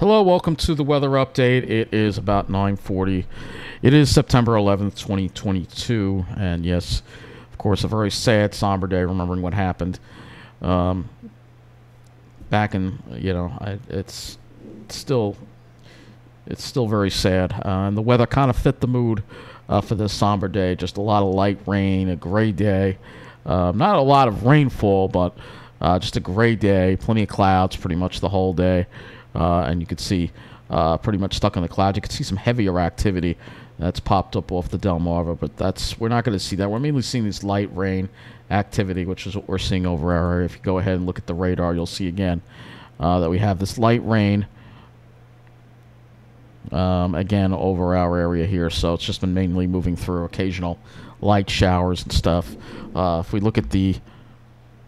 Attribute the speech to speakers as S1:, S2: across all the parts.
S1: Hello, welcome to the weather update. It is about 9:40. It is September 11th, 2022, and yes, of course, a very sad, somber day. Remembering what happened um, back in, you know, I, it's still it's still very sad, uh, and the weather kind of fit the mood uh, for this somber day. Just a lot of light rain, a gray day, um, not a lot of rainfall, but uh, just a gray day, plenty of clouds, pretty much the whole day uh, and you can see uh, pretty much stuck in the clouds. You can see some heavier activity that's popped up off the Delmarva, but that's we're not going to see that. We're mainly seeing this light rain activity, which is what we're seeing over our area. If you go ahead and look at the radar, you'll see again uh, that we have this light rain. Um, again, over our area here, so it's just been mainly moving through occasional light showers and stuff. Uh, if we look at the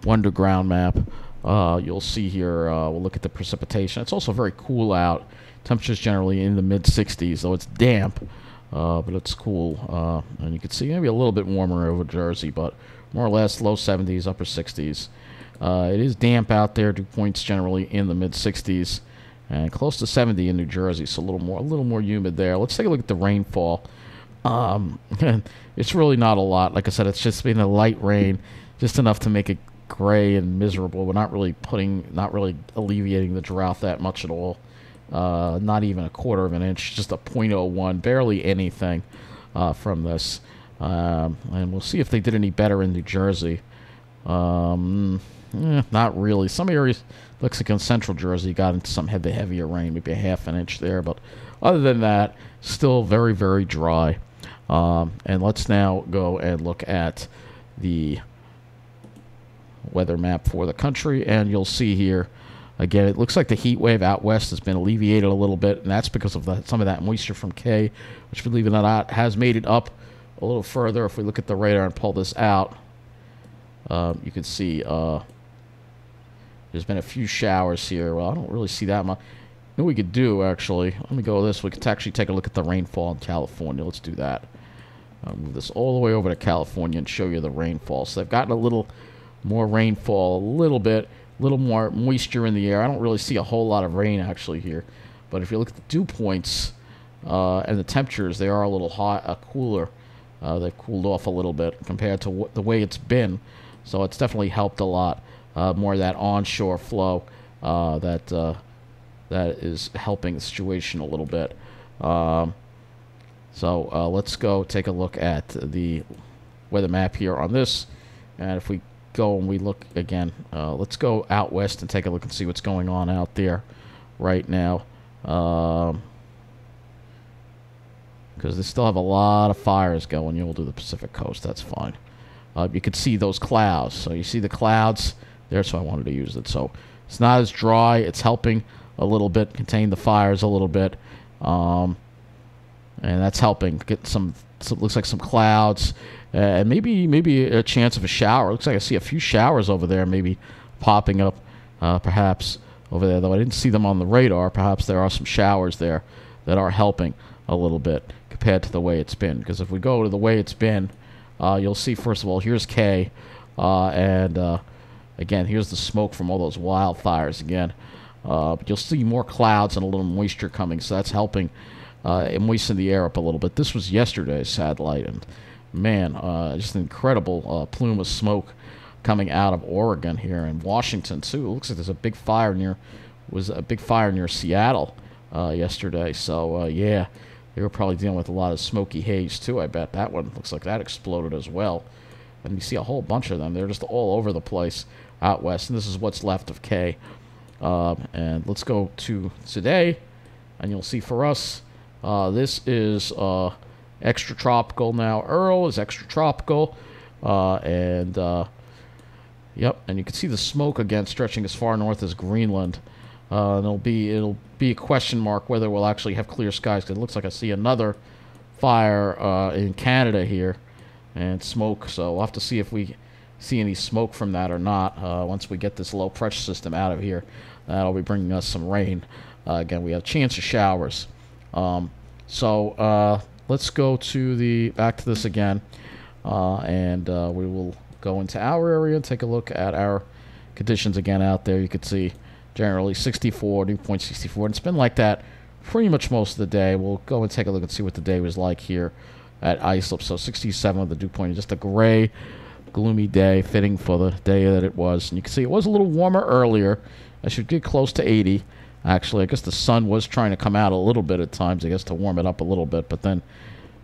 S1: underground map, uh, you'll see here, uh, we'll look at the precipitation. It's also very cool out. Temperatures generally in the mid 60s, though it's damp, uh, but it's cool. Uh, and you can see maybe a little bit warmer over Jersey, but more or less low 70s, upper 60s. Uh, it is damp out there. Dew points generally in the mid 60s, and close to 70 in New Jersey, so a little more, a little more humid there. Let's take a look at the rainfall. Um, it's really not a lot. Like I said, it's just been a light rain, just enough to make it gray and miserable. We're not really putting, not really alleviating the drought that much at all. Uh, not even a quarter of an inch, just a 0.01, barely anything uh, from this. Um, and we'll see if they did any better in New Jersey. Um, eh, not really. Some areas, looks like in central Jersey, got into some heavy, heavier rain, maybe a half an inch there. But other than that, still very, very dry. Um, and let's now go and look at the weather map for the country, and you'll see here. Again, it looks like the heat wave out west has been alleviated a little bit, and that's because of the, some of that moisture from Kay, which, believe it or not, has made it up a little further. If we look at the radar and pull this out, uh, you can see uh, there's been a few showers here. Well, I don't really see that much. what we could do, actually, let me go this. We could actually take a look at the rainfall in California. Let's do that. I'll move this all the way over to California and show you the rainfall. So they've gotten a little more rainfall, a little bit, a little more moisture in the air. I don't really see a whole lot of rain actually here, but if you look at the dew points uh, and the temperatures, they are a little hot, uh, cooler. Uh, they've cooled off a little bit compared to the way it's been, so it's definitely helped a lot. Uh, more of that onshore flow uh, that uh, that is helping the situation a little bit. Um, so let's go take a look at the weather map here on this. And if we go and we look again, uh, let's go out west and take a look and see what's going on out there right now. Um, because they still have a lot of fires going. You'll do the Pacific Coast. That's fine. Uh, you can see those clouds. So you see the clouds there. So I wanted to use it. So it's not as dry. It's helping a little bit contain the fires a little bit, um, and that's helping get some. some looks like some clouds uh, and maybe maybe a chance of a shower. Looks like I see a few showers over there, maybe popping up, uh, perhaps over there. Though I didn't see them on the radar. Perhaps there are some showers there that are helping a little bit compared to the way it's been. Because if we go to the way it's been, uh, you'll see first of all here's Kay, uh, and uh, again here's the smoke from all those wildfires again. Uh, but you'll see more clouds and a little moisture coming, so that's helping moisten the air up a little bit. This was yesterday's satellite, and man, uh, just an incredible uh, plume of smoke coming out of Oregon here and Washington too. It looks like there's a big fire near was a big fire near Seattle uh, yesterday. So uh, yeah, they were probably dealing with a lot of smoky haze too. I bet that one looks like that exploded as well. And you see a whole bunch of them. They're just all over the place out west. And this is what's left of Kay. And let's go to today, and you'll see for us, uh, this is uh, extratropical now. Earl is extratropical. Uh, and, uh, yep, and you can see the smoke again stretching as far north as Greenland. Uh, and it'll be it'll be a question mark whether we'll actually have clear skies because it looks like I see another fire uh, in Canada here and smoke. So we'll have to see if we see any smoke from that or not once we get this low pressure system out of here. That'll be bringing us some rain. Again, we have a chance of showers. Um, so uh, let's go to the back to this again, uh, and uh, we will go into our area and take a look at our conditions again out there. You can see generally 64, dew point 64. And it's been like that pretty much most of the day. We'll go and take a look and see what the day was like here at Islip. So 67 with the dew point, just a gray, gloomy day, fitting for the day that it was. And you can see it was a little warmer earlier. I should get close to 80. Actually, I guess the sun was trying to come out a little bit at times, I guess, to warm it up a little bit. But then,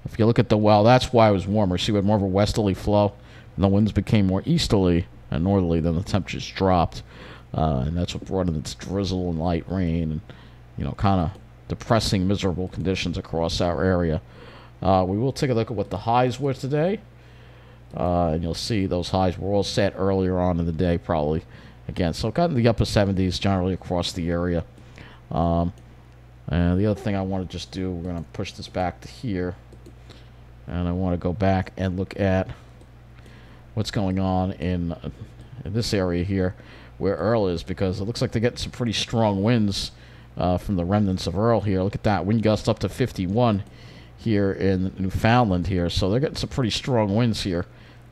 S1: if you look at the well, that's why it was warmer. See, we had more of a westerly flow, and the winds became more easterly and northerly, then the temperatures dropped. Uh, and that's what brought in its drizzle and light rain and, you know, kind of depressing, miserable conditions across our area. Uh, we will take a look at what the highs were today. Uh, and you'll see those highs were all set earlier on in the day, probably. Again, so got in the upper 70s generally across the area. Um, and the other thing I want to just do, we're going to push this back to here. And I want to go back and look at what's going on in, in this area here where Earl is because it looks like they're getting some pretty strong winds uh, from the remnants of Earl here. Look at that. Wind gusts up to 51 here in Newfoundland here. So they're getting some pretty strong winds here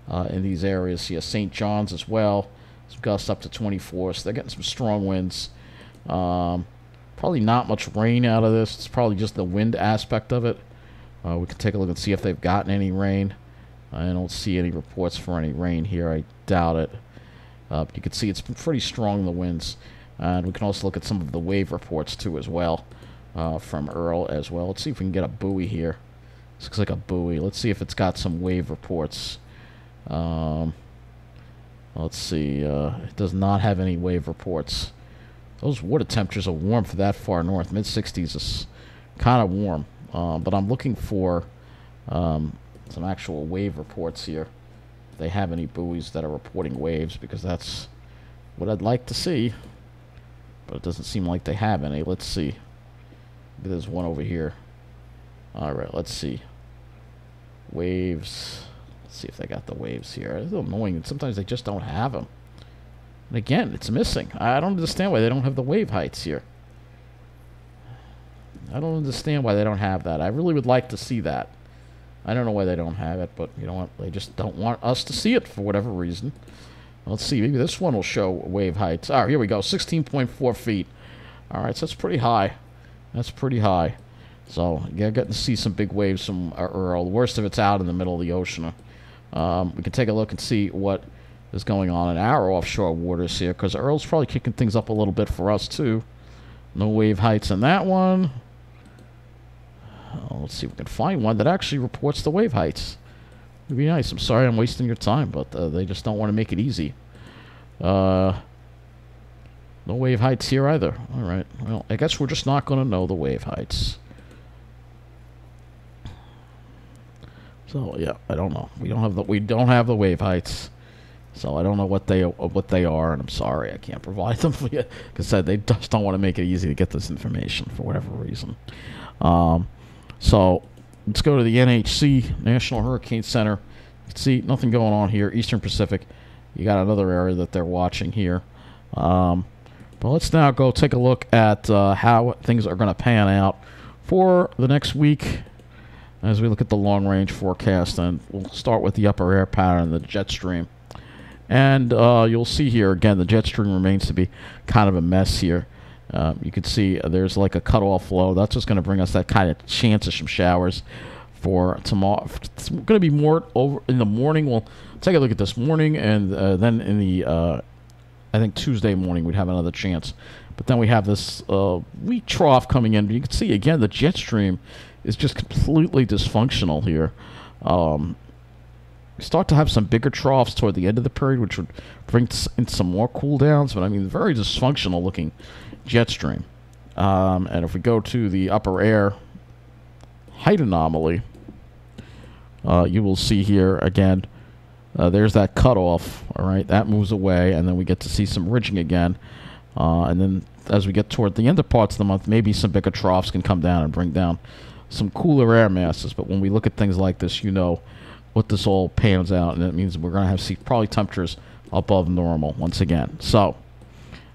S1: uh, in these areas here. St. John's as well. Some gusts up to 24. So they're getting some strong winds. Um, probably not much rain out of this. It's probably just the wind aspect of it. Uh, we can take a look and see if they've gotten any rain. I don't see any reports for any rain here. I doubt it. Uh, you can see it's been pretty strong, the winds. And we can also look at some of the wave reports, too, as well, uh, from Earl as well. Let's see if we can get a buoy here. This looks like a buoy. Let's see if it's got some wave reports. Um, let's see. Uh, it does not have any wave reports. Those water temperatures are warm for that far north. Mid-60s is kind of warm. Uh, but I'm looking for um, some actual wave reports here they have any buoys that are reporting waves because that's what I'd like to see. But it doesn't seem like they have any. Let's see. There's one over here. Alright, let's see. Waves. Let's see if they got the waves here. It's annoying. Sometimes they just don't have them. Again, it's missing. I don't understand why they don't have the wave heights here. I don't understand why they don't have that. I really would like to see that. I don't know why they don't have it, but you know what? They just don't want us to see it for whatever reason. Let's see. Maybe this one will show wave heights. All right, here we go. 16.4 feet. All right, so that's pretty high. That's pretty high. So you're getting to see some big waves from Earl. The worst of it's out in the middle of the ocean. Um, we can take a look and see what is going on in our offshore waters here, because Earl's probably kicking things up a little bit for us too. No wave heights in that one. Uh, let's see if we can find one that actually reports the wave heights. It'd be nice. I'm sorry I'm wasting your time, but uh, they just don't want to make it easy. Uh, no wave heights here either. All right. Well, I guess we're just not going to know the wave heights. So yeah, I don't know. We don't have the we don't have the wave heights. So I don't know what they what they are, and I'm sorry I can't provide them for you. Because they just don't want to make it easy to get this information for whatever reason. Um, so let's go to the NHC, National Hurricane Center. See, nothing going on here. Eastern Pacific, you got another area that they're watching here. Um, but let's now go take a look at uh, how things are going to pan out for the next week as we look at the long range forecast. And we'll start with the upper air pattern, the jet stream. And uh, you'll see here again, the jet stream remains to be kind of a mess here. Um, you can see uh, there's like a cutoff flow. That's what's going to bring us that kind of chance of some showers for tomorrow. It's going to be more over in the morning. We'll take a look at this morning, and uh, then in the uh, I think Tuesday morning we'd have another chance. But then we have this uh, weak trough coming in. You can see again the jet stream is just completely dysfunctional here. Um, start to have some bigger troughs toward the end of the period, which would bring in some more cool downs. But I mean, very dysfunctional looking jet stream. Um, and if we go to the upper air height anomaly, uh, you will see here again, uh, there's that cutoff, all right, that moves away, and then we get to see some ridging again. Uh, and then as we get toward the end of parts of the month, maybe some bigger troughs can come down and bring down some cooler air masses. But when we look at things like this, you know what this all pans out, and it means we're going to have see probably temperatures above normal once again. So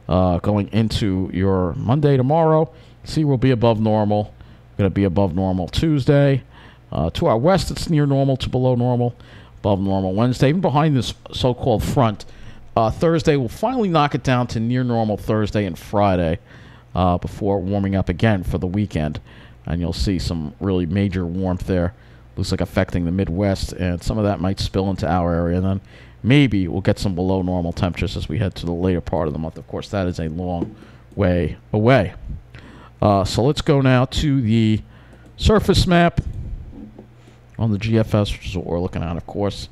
S1: uh, going into your Monday tomorrow. See, we'll be above normal. Going to be above normal Tuesday. Uh, to our west, it's near normal to below normal, above normal Wednesday. Even behind this so-called front uh, Thursday, we'll finally knock it down to near normal Thursday and Friday uh, before warming up again for the weekend. And you'll see some really major warmth there. Looks like affecting the Midwest, and some of that might spill into our area. And then maybe we'll get some below normal temperatures as we head to the later part of the month. Of course, that is a long way away. Uh, so let's go now to the surface map on the GFS, which is what we're looking at, of course.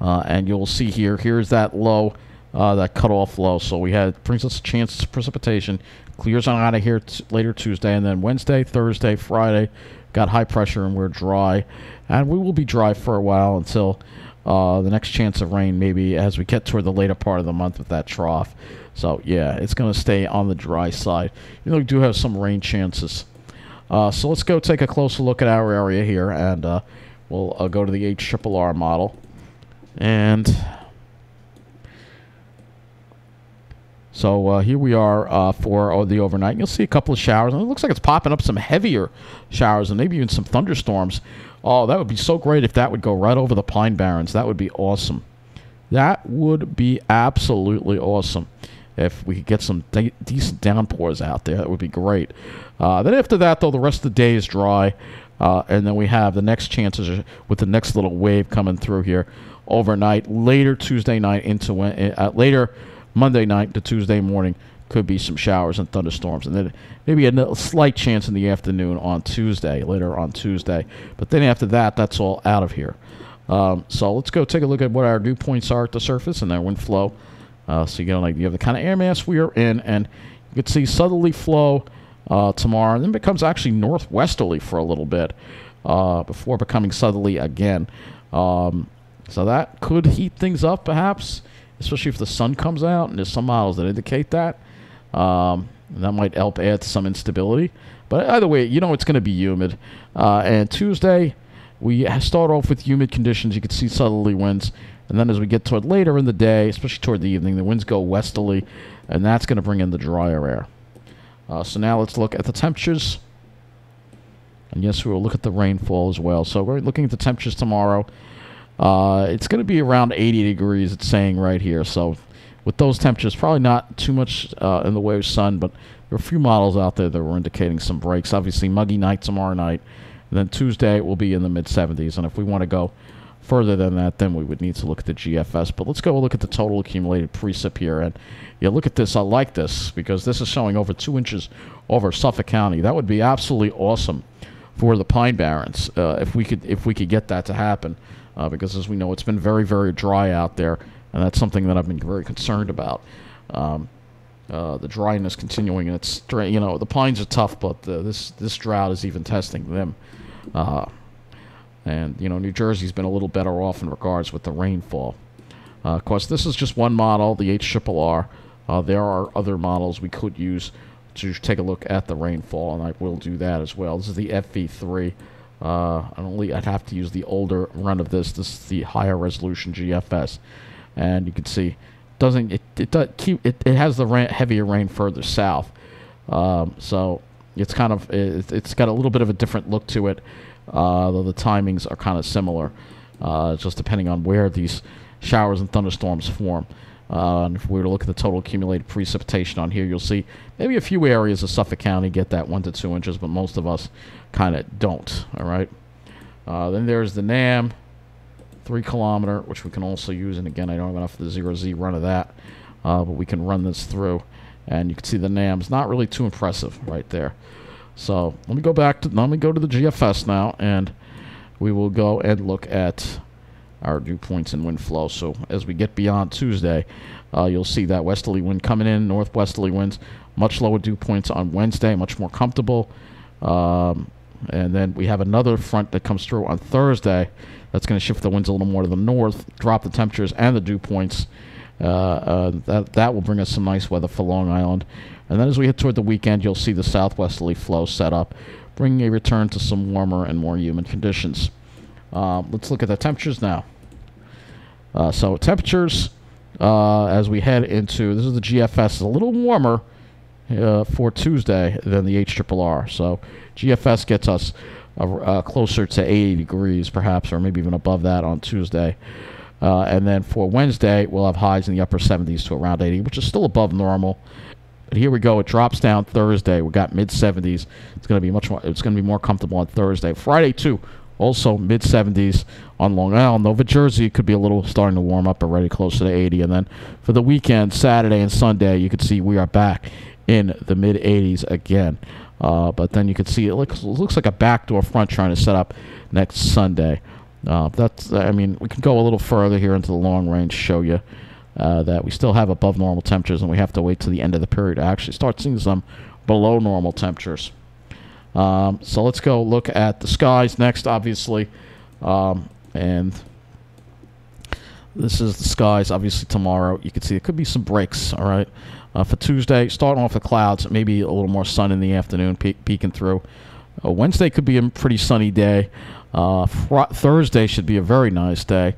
S1: Uh, and you'll see here, here's that low, uh, that cutoff low. So we had brings us a chance of precipitation. Clears on out of here later Tuesday, and then Wednesday, Thursday, Friday, got high pressure and we're dry, and we will be dry for a while until uh, the next chance of rain, maybe as we get toward the later part of the month with that trough. So yeah, it's going to stay on the dry side. You know, we do have some rain chances. Uh, so let's go take a closer look at our area here, and uh, we'll uh, go to the HRRR model. And so uh, here we are uh, for uh, the overnight. You'll see a couple of showers, and it looks like it's popping up some heavier showers and maybe even some thunderstorms. Oh, that would be so great if that would go right over the Pine Barrens. That would be awesome. That would be absolutely awesome if we could get some de decent downpours out there. That would be great. Uh, then after that, though, the rest of the day is dry. Uh, and then we have the next chances with the next little wave coming through here overnight, later Tuesday night into uh, later Monday night to Tuesday morning. Could be some showers and thunderstorms, and then maybe a slight chance in the afternoon on Tuesday, later on Tuesday. But then after that, that's all out of here. Um, so let's go take a look at what our dew points are at the surface and their wind flow. Uh, so you get like you have the kind of air mass we are in, and you can see southerly flow uh, tomorrow, and then becomes actually northwesterly for a little bit uh, before becoming southerly again. Um, so that could heat things up, perhaps, especially if the sun comes out, and there's some models that indicate that. Um, that might help add to some instability. But either way, you know it's going to be humid. Uh, and Tuesday, we start off with humid conditions. You can see southerly winds. And then as we get toward later in the day, especially toward the evening, the winds go westerly, and that's going to bring in the drier air. Uh, so now let's look at the temperatures. And yes, we will look at the rainfall as well. So we're looking at the temperatures tomorrow. Uh, it's going to be around 80 degrees, it's saying right here. So with those temperatures, probably not too much uh, in the way of sun, but there are a few models out there that were indicating some breaks. Obviously, muggy night tomorrow night. And then Tuesday, it will be in the mid 70s. And if we want to go further than that, then we would need to look at the GFS. But let's go look at the total accumulated precip here. And yeah, look at this. I like this because this is showing over two inches over Suffolk County. That would be absolutely awesome for the Pine Barrens uh, if we could if we could get that to happen. Uh, because as we know, it's been very very dry out there, and that's something that I've been very concerned about. Um, uh, the dryness continuing, and it's you know the pines are tough, but this this drought is even testing them. Uh, and, you know, New Jersey's been a little better off in regards with the rainfall. Uh, of course, this is just one model, the HRRR. Uh, there are other models we could use to take a look at the rainfall, and I will do that as well. This is the FV3. Uh, I'd have to use the older run of this. This is the higher resolution GFS, and you can see doesn't it it does keep it, it has the rain, heavier rain further south, um, so it's kind of it, it's got a little bit of a different look to it uh, though the timings are kind of similar, uh, just depending on where these showers and thunderstorms form. Uh, and if we were to look at the total accumulated precipitation on here, you'll see maybe a few areas of Suffolk County get that one to two inches, but most of us kind of don't. All right. Uh, then there's the NAM, three kilometer, which we can also use. And again, I don't have enough of the zero Z run of that, uh, but we can run this through, and you can see the NAM's not really too impressive right there. So let me go back to let me go to the GFS now, and we will go and look at our dew points and wind flow. So as we get beyond Tuesday, uh, you'll see that westerly wind coming in, northwesterly winds, much lower dew points on Wednesday, much more comfortable. Um, and then we have another front that comes through on Thursday. That's going to shift the winds a little more to the north, drop the temperatures and the dew points. Uh, uh, that that will bring us some nice weather for Long Island. And then as we head toward the weekend, you'll see the southwesterly flow set up, bringing a return to some warmer and more humid conditions. Uh, let's look at the temperatures now. Uh, so temperatures uh, as we head into this is the GFS, a little warmer uh, for Tuesday than the HRRR. So GFS gets us uh, closer to 80 degrees, perhaps, or maybe even above that on Tuesday. Uh, and then for Wednesday, we'll have highs in the upper 70s to around 80, which is still above normal. But here we go. It drops down Thursday. We got mid 70s. It's going to be much more. It's going to be more comfortable on Thursday. Friday too. Also mid 70s on Long Island. Nova Jersey could be a little starting to warm up already, closer to 80. And then for the weekend, Saturday and Sunday, you could see we are back in the mid 80s again. Uh, but then you can see it looks, looks like a backdoor front trying to set up next Sunday. Uh, that's I mean we can go a little further here into the long range show you uh, that we still have above normal temperatures and we have to wait to the end of the period to actually start seeing some below normal temperatures. Um, so let's go look at the skies next, obviously, um, and this is the skies. Obviously tomorrow you can see it could be some breaks. All right, uh, for Tuesday starting off the clouds, maybe a little more sun in the afternoon pe- peeking through. Uh, Wednesday could be a pretty sunny day. Uh, Thursday should be a very nice day.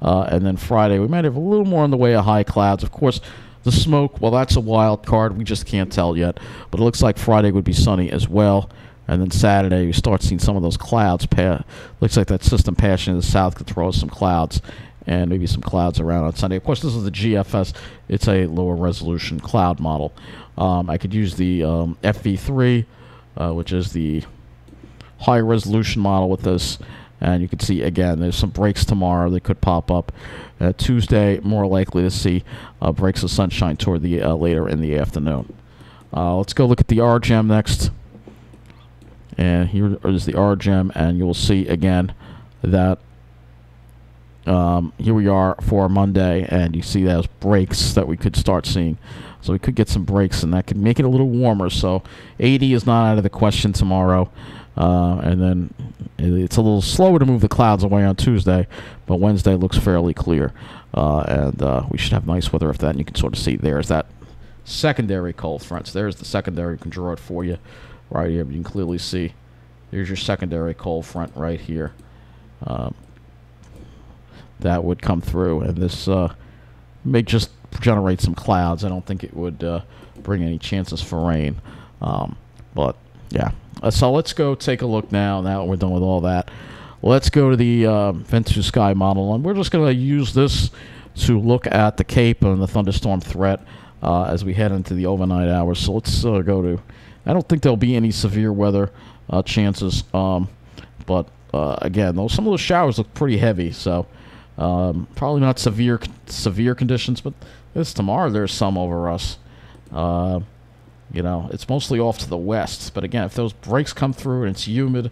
S1: Uh, and then Friday, we might have a little more in the way of high clouds. Of course, the smoke, well, that's a wild card. We just can't tell yet. But it looks like Friday would be sunny as well. And then Saturday, you start seeing some of those clouds. Pa- looks like that system passing to the south could throw some clouds and maybe some clouds around on Sunday. Of course, this is the GFS. It's a lower resolution cloud model. Um, I could use the um, FV3, uh, which is the high resolution model with this. And you can see again, there's some breaks tomorrow that could pop up. Uh, Tuesday, more likely to see uh, breaks of sunshine toward the uh, later in the afternoon. Uh, let's go look at the RGEM next. And here is the RGEM, and you'll see again that um, here we are for Monday, and you see those breaks that we could start seeing. So we could get some breaks, and that could make it a little warmer. So 80 is not out of the question tomorrow. Uh, and then it's a little slower to move the clouds away on Tuesday, but Wednesday looks fairly clear. Uh, and uh, we should have nice weather after that. And you can sort of see there's that secondary cold front. So there's the secondary. You can draw it for you right here. You can clearly see there's your secondary cold front right here. Um, that would come through, and this uh, may just generate some clouds. I don't think it would uh, bring any chances for rain. Um, but yeah, uh, so let's go take a look now. Now we're done with all that. Let's go to the uh, Sky model, and we're just going to use this to look at the CAPE and the thunderstorm threat uh, as we head into the overnight hours. So let's uh, go to. I don't think there'll be any severe weather uh, chances, um, but uh, again, those some of those showers look pretty heavy. So um, probably not severe severe conditions, but this tomorrow there's some over us. Uh, you know, it's mostly off to the west. But again, if those breaks come through and it's humid,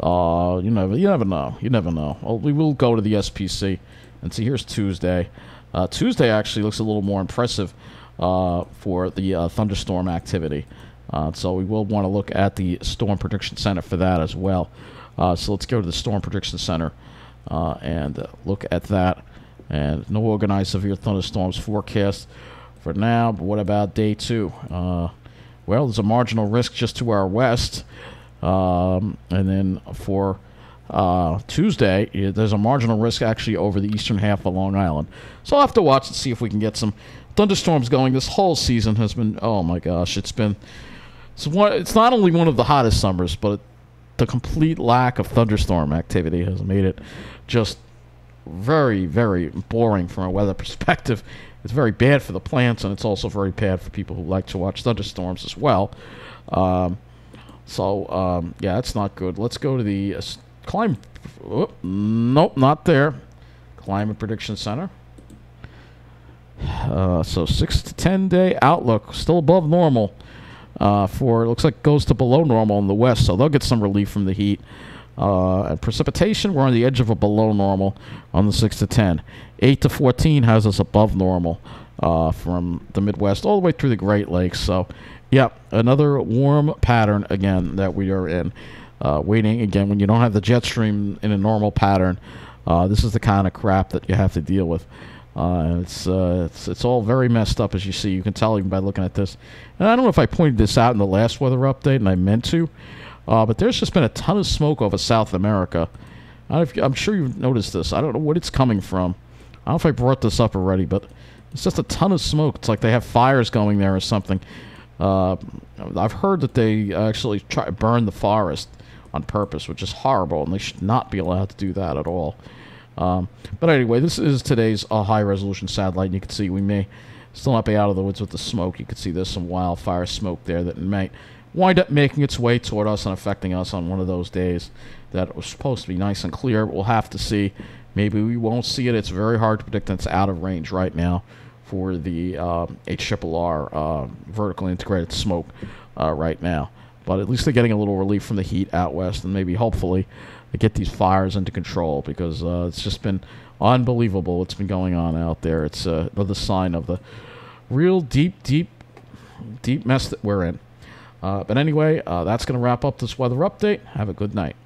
S1: uh, you never you never know. You never know. Well, we will go to the SPC and see. Here's Tuesday. Uh, Tuesday actually looks a little more impressive uh, for the uh, thunderstorm activity. Uh, so we will want to look at the Storm Prediction Center for that as well. Uh, so let's go to the Storm Prediction Center and look at that. And no organized severe thunderstorms forecast for now. But what about day two? Well, there's a marginal risk just to our west. Um, and then for uh, Tuesday, there's a marginal risk actually over the eastern half of Long Island. So I'll have to watch and see if we can get some thunderstorms going. This whole season has been, oh my gosh, it's been, it's, one, it's not only one of the hottest summers, but the complete lack of thunderstorm activity has made it just very, very boring from a weather perspective. It's very bad for the plants, and it's also very bad for people who like to watch thunderstorms as well. Um, so, um, yeah, that's not good. Let's go to the uh, climate. Oh, nope, not there. Climate Prediction Center. Uh, so six to ten day outlook, still above normal. Uh, for it looks like goes to below normal in the west, so they'll get some relief from the heat. Uh, precipitation, we're on the edge of a below normal on the 6 to 10. 8 to 14 has us above normal uh, from the Midwest all the way through the Great Lakes. So, yep, another warm pattern again that we are in. Uh, waiting again when you don't have the jet stream in a normal pattern. Uh, this is the kind of crap that you have to deal with. Uh, it's, uh, it's it's all very messed up as you see. You can tell even by looking at this. And I don't know if I pointed this out in the last weather update, and I meant to. Uh, but there's just been a ton of smoke over South America. I'm sure you've noticed this. I don't know what it's coming from. I don't know if I brought this up already, but it's just a ton of smoke. It's like they have fires going there or something. Uh, I've heard that they actually try to burn the forest on purpose, which is horrible, and they should not be allowed to do that at all. Um, but anyway, this is today's uh, high resolution satellite. And you can see we may still not be out of the woods with the smoke. You can see there's some wildfire smoke there that might wind up making its way toward us and affecting us on one of those days that was supposed to be nice and clear. but We'll have to see. Maybe we won't see it. It's very hard to predict. It's out of range right now for the uh, HRRR uh, vertically integrated smoke uh, right now. But at least they're getting a little relief from the heat out west, and maybe hopefully get these fires under control because uh, it's just been unbelievable what's been going on out there. It's uh, another sign of the real deep, deep, deep mess that we're in. Uh, but anyway, uh, that's going to wrap up this weather update. Have a good night.